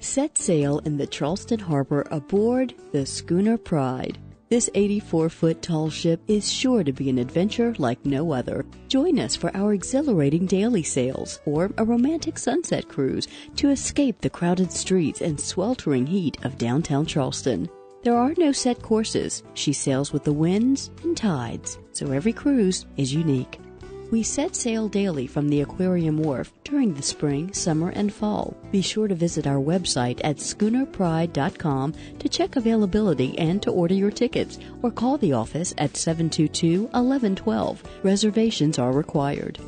Set sail in the Charleston Harbor aboard the Schooner Pride. This 84 foot tall ship is sure to be an adventure like no other. Join us for our exhilarating daily sails or a romantic sunset cruise to escape the crowded streets and sweltering heat of downtown Charleston. There are no set courses. She sails with the winds and tides, so every cruise is unique. We set sail daily from the Aquarium Wharf during the spring, summer, and fall. Be sure to visit our website at schoonerpride.com to check availability and to order your tickets or call the office at 722 1112. Reservations are required.